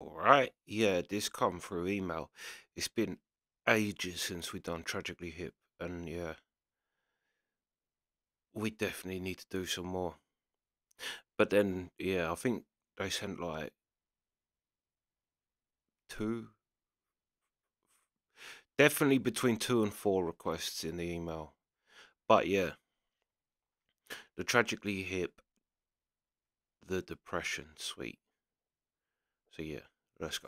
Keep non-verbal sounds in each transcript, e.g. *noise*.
All right. Yeah, this come through email. It's been ages since we done Tragically Hip, and yeah, we definitely need to do some more. But then, yeah, I think they sent like two, definitely between two and four requests in the email. But yeah, the Tragically Hip, the Depression Suite. So yeah, let's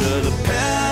go. the move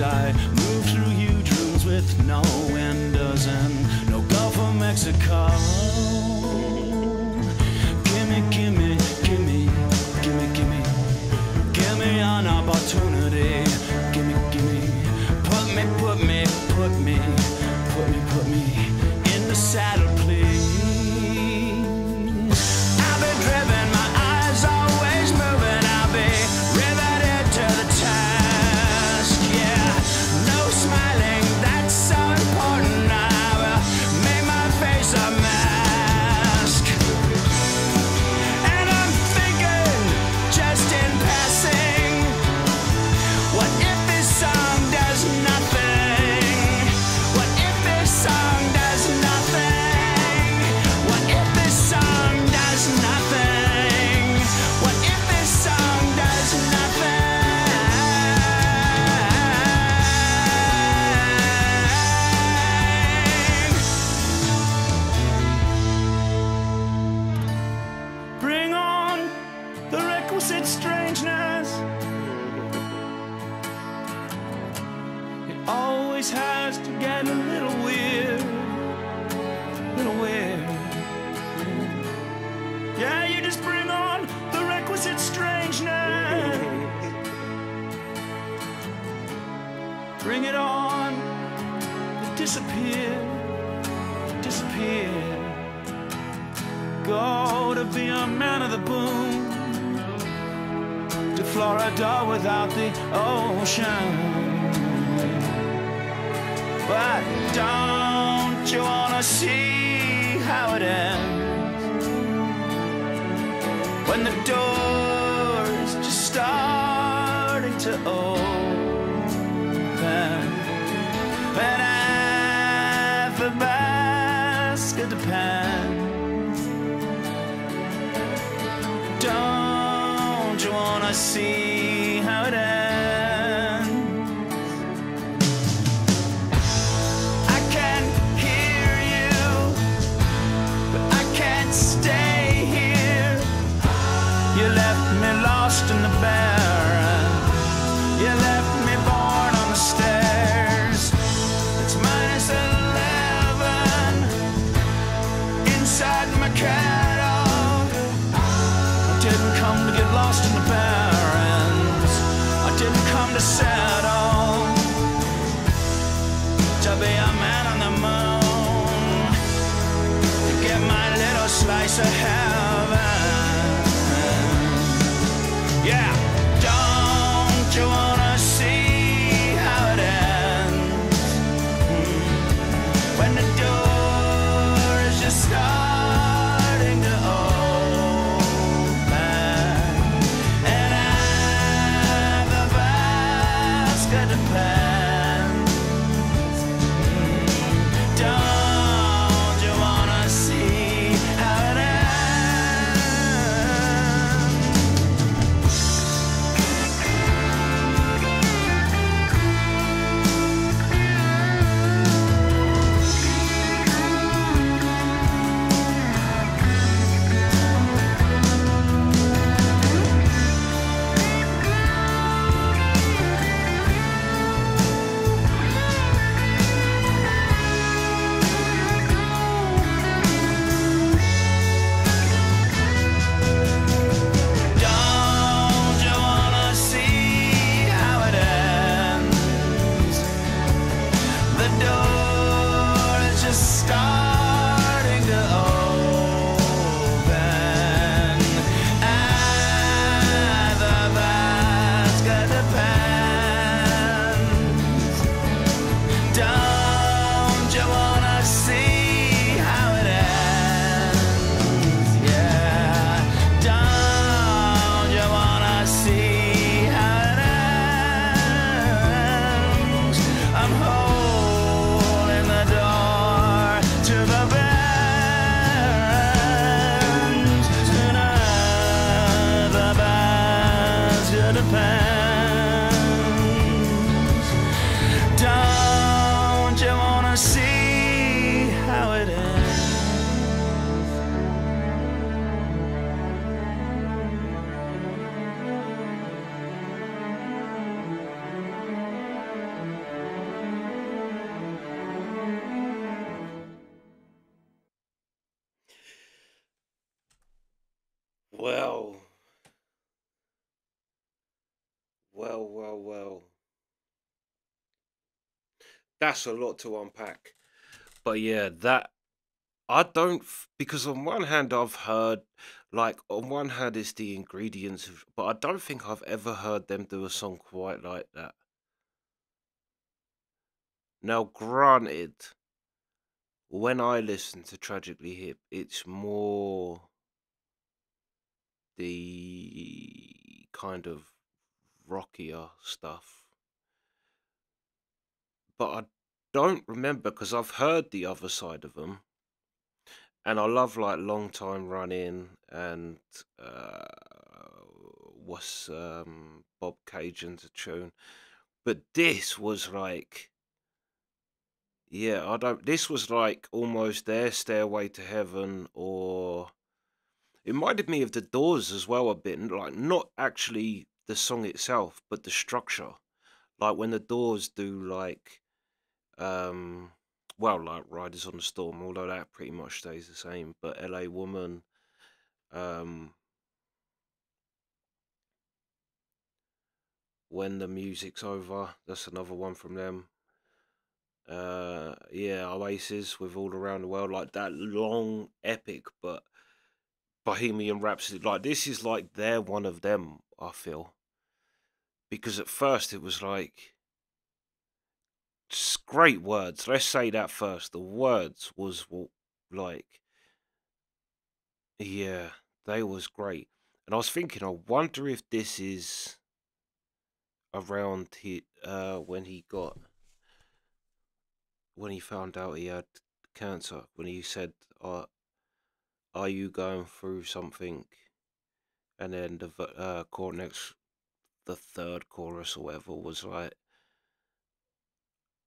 through go to be a man of the boom to Florida without the ocean. But don't you wanna see how it ends when the door is just starting to open and half a basket of pants? Don't you wanna see how it ends? place I have. Well, well, well, well. That's a lot to unpack. But yeah, that I don't because on one hand I've heard like on one hand it's the ingredients of, but I don't think I've ever heard them do a song quite like that. Now, granted, when I listen to Tragically Hip, it's more the kind of rockier stuff. But I don't remember because I've heard the other side of them. And I love like Long Time Running and uh, what's um, Bob Cajun's tune. But this was like, yeah, I don't, this was like almost their Stairway to Heaven or it reminded me of the Doors as well a bit, like not actually the song itself, but the structure. Like when the Doors do like, um, well, like Riders on the Storm, although that pretty much stays the same. But L.A. Woman, um, when the music's over, that's another one from them. Uh, yeah, Oasis with All Around the World, like that long epic, but Bohemian Rhapsody, like this is like they're one of them. I feel because at first it was like great words. Let's say that first. The words was like, yeah, they was great. And I was thinking, I wonder if this is around he uh when he got when he found out he had cancer. When he said, uh, "Are you going through something?" And then the uh chord next, the third chorus or whatever was like,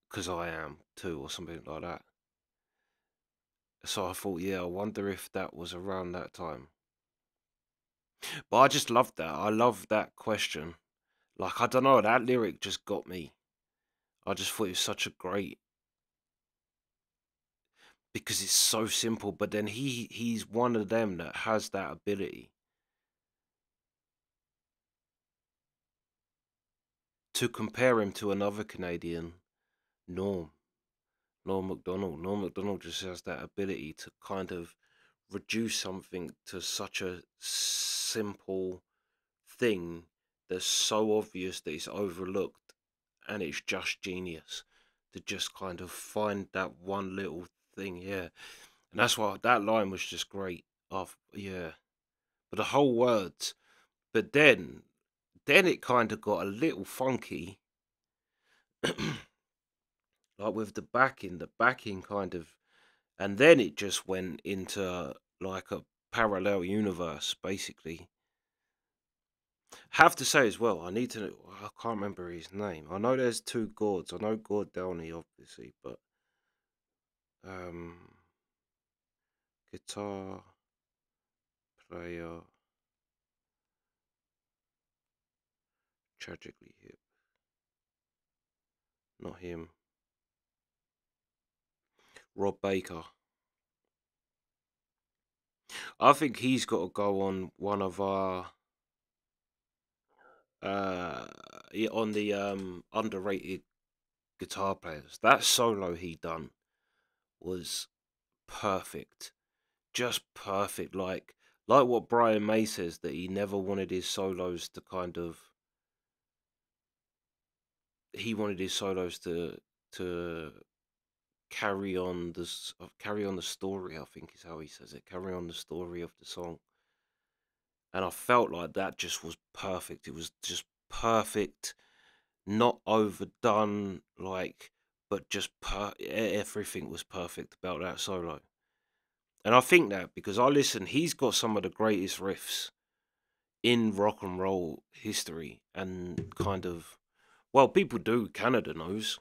"Cause I am too," or something like that. So I thought, yeah, I wonder if that was around that time. But I just loved that. I love that question. Like I don't know, that lyric just got me. I just thought it was such a great because it's so simple, but then he he's one of them that has that ability to compare him to another Canadian, Norm, Norm Macdonald. Norm Macdonald just has that ability to kind of reduce something to such a simple thing that's so obvious that it's overlooked and it's just genius to just kind of find that one little thing yeah. And that's why that line was just great off yeah but the whole words but then then it kind of got a little funky. *clears throat* Like with the backing the backing kind of and then it just went into like a parallel universe basically. Have to say as well i need to i can't remember his name. I know there's two Gords i know Gord Downie obviously but um guitar player tragically hip. Not him. Rob baker. I think he's got to go on one of our uh on the um underrated guitar players. That solo he done was perfect just perfect like like what brian may says that he never wanted his solos to kind of he wanted his solos to to carry on this uh, carry on the story i think is how he says it carry on the story of the song. And i felt like that just was perfect it was just perfect not overdone like but just per- everything was perfect about that solo and i think that because i listen he's got some of the greatest riffs in rock and roll history and kind of well people do canada knows.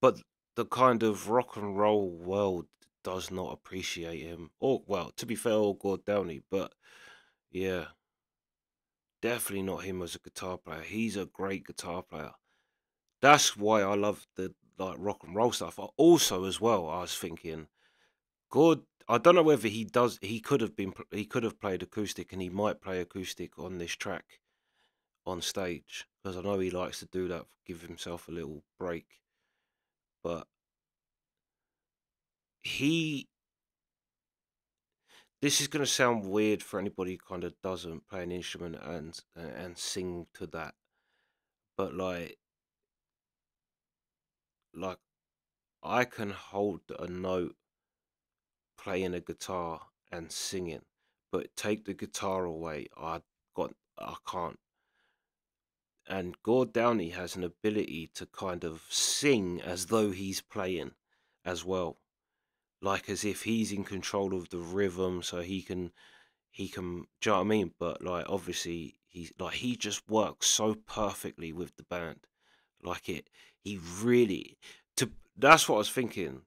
But the kind of rock and roll world does not appreciate him or well to be fair all Gord Downie but yeah. Definitely not him as a guitar player. He's a great guitar player that's why i love the like rock and roll stuff I- also as well i was thinking gord I don't know whether he does. He could have been. He could have played acoustic, and he might play acoustic on this track on stage because I know he likes to do that. Give himself a little break, but he. This is going to sound weird for anybody who kind of doesn't play an instrument and and sing to that, but like like I can hold a note playing a guitar and singing, but take the guitar away, I got I can't. And Gord Downie has an ability to kind of sing as though he's playing as well. Like as if he's in control of the rhythm so he can he can do you know what I mean? But like obviously he's like he just works so perfectly with the band. Like it he really to that's what I was thinking.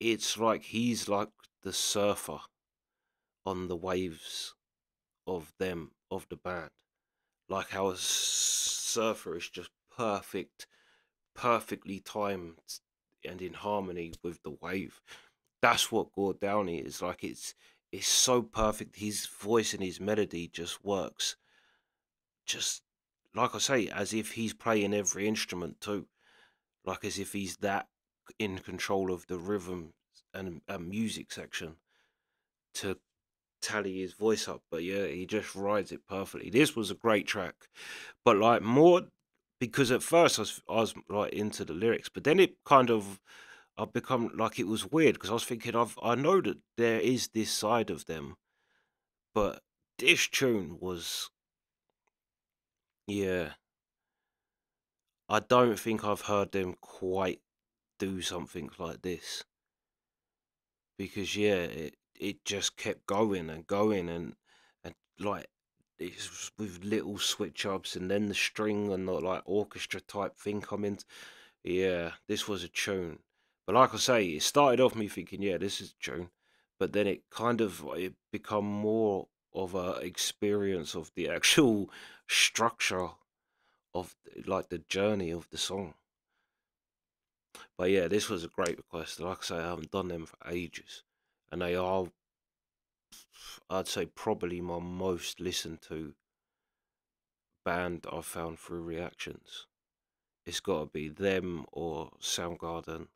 It's like he's like the surfer on the waves of them of the band. Like how a surfer is just perfect, perfectly timed and in harmony with the wave. That's what Gord Downie is like. It's it's so perfect. His voice and his melody just works, just like I say, as if he's playing every instrument too, like as if he's that in control of the rhythm and, and music section to tally his voice up. But yeah, he just rides it perfectly. This was a great track, but like more because at first I was I was like into the lyrics, but then it kind of I've become like it was weird because I was thinking I've I know that there is this side of them, but this tune was yeah. I don't think I've heard them quite do something like this because yeah, it it just kept going and going and and like it's with little switch ups and then the string and the like orchestra type thing coming. Yeah, this was a tune. But like I say, it started off me thinking, yeah, this is a tune, but then it kind of it become more of a experience of the actual structure of like the journey of the song. But yeah, this was a great request. Like I say, I haven't done them for ages, and they are, I'd say, probably my most listened to band I've found through reactions. It's got to be them or Soundgarden.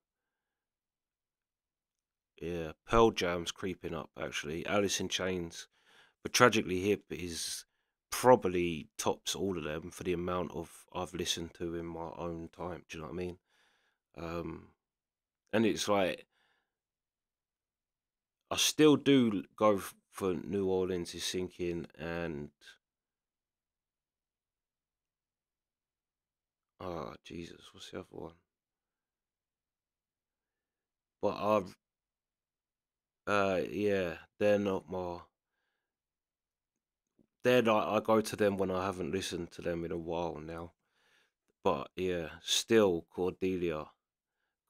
Yeah, Pearl Jam's creeping up actually. Alice in Chains, but Tragically Hip is probably tops all of them for the amount of I've listened to in my own time. Do you know what I mean? Um, and it's like I still do go for New Orleans is sinking and oh Jesus, what's the other one? But I've uh yeah, they're not my like I go to them when I haven't listened to them in a while now. But yeah, still Cordelia.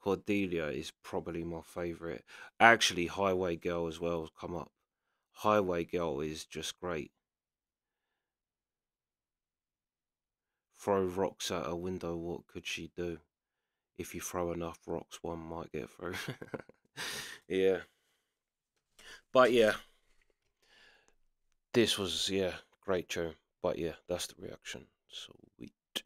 Cordelia is probably my favourite. Actually, Highway Girl as well has come up. Highway Girl is just great. Throw rocks at a window, what could she do? If you throw enough rocks, one might get through. *laughs* yeah. But yeah, this was, yeah, great tune. But yeah, that's the reaction. Sweet.